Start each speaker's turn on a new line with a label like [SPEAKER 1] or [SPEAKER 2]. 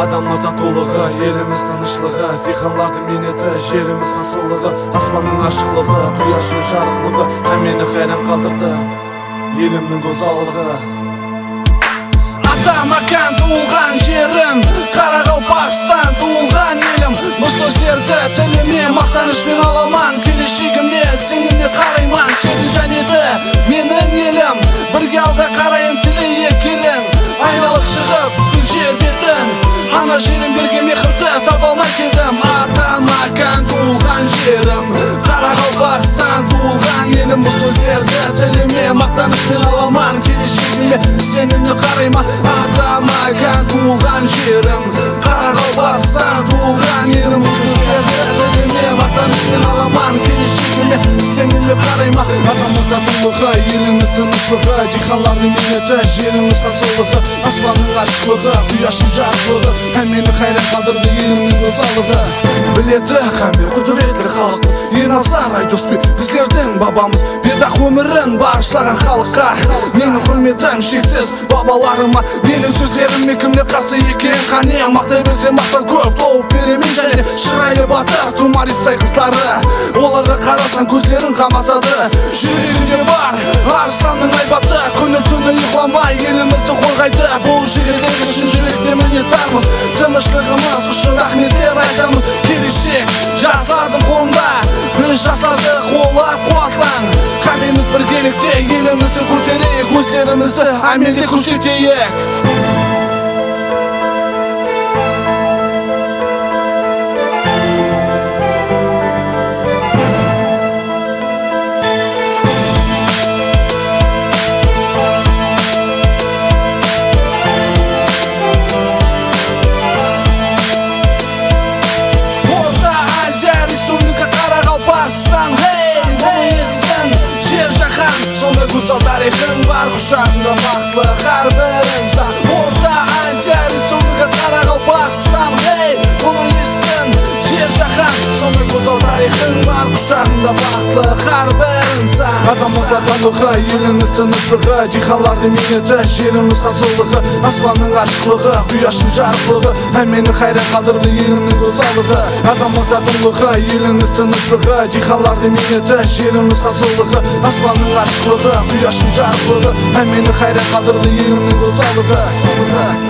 [SPEAKER 1] адамның татулығы еліміз тыныштығы диқандардың минеті жеріміз асылығы аспанның ашықтығы құяштың жарықтығы мені қайран қалдырды? Елімнің гүлзалығы
[SPEAKER 2] атамақан туылған жерім ана жерім берген мехрді таба алмай келдім атамақан туылған жерім қарақалпақстан туылған елім. Бұл сөздерді тіліме мақтанышпен аламан. Келешегіме сеніммен қараймын атамақан туылған жерім қарақалпақстан туылған елім. Бұл сеніммен қараймын атамның татулығы еліміз тыныштығы диқандардың минеті жеріміз қасылығы аспанның ашықтығы құяштың жарқылығы һәм мені қайран қалдырды елімнің озалығы біледі һәм мен құдіретті халықпыз ең асар айдоспи біздердің бабамыз бердақ өмірін бағыштаған халыққа менің құрметім шексіз бабаларыма менің сөздеріме кімдер қарсы екен қане мақтай берсе мақтан көп тауып беремін және шырайлы батыр тумаристай қыздары қарасаң көздерің қамасады. Жүрегінде бар арыстанның айбаты. Күні түні ұйықламай елімізді қорғайды. Бұл жігіттер үшін жүректе тармыз тыныштығымыз үшін рахметтер айтамыз. Келешек жастардың қолында. Біз жастарды қола қуатлан қамеміз біргелікте. Елімізді көтерейік өздерімізді әмелде көрсетейік. Бар құшағыңда бақытлы әрбір инсан орта азия республика қарақалпақстан хей бұны естін жер жаһан сондай гүлзал тарихың бар құшағыңда бақытлы әрбір инсан адамның татулығы еліміз тыныштығы диқандардың минеті жеріміз қазылығы аспанның ашықтығы құяштың жарқылығы һәм мені қайран қалдырды елімнің гүлзалығы адамның татулығы еліміз тыныштығы диқандардың минеті жеріміз қазылығы аспанның ашықтығы құяштың жарқылығы һәм мені қайран қалдырды елімнің гүлзалығы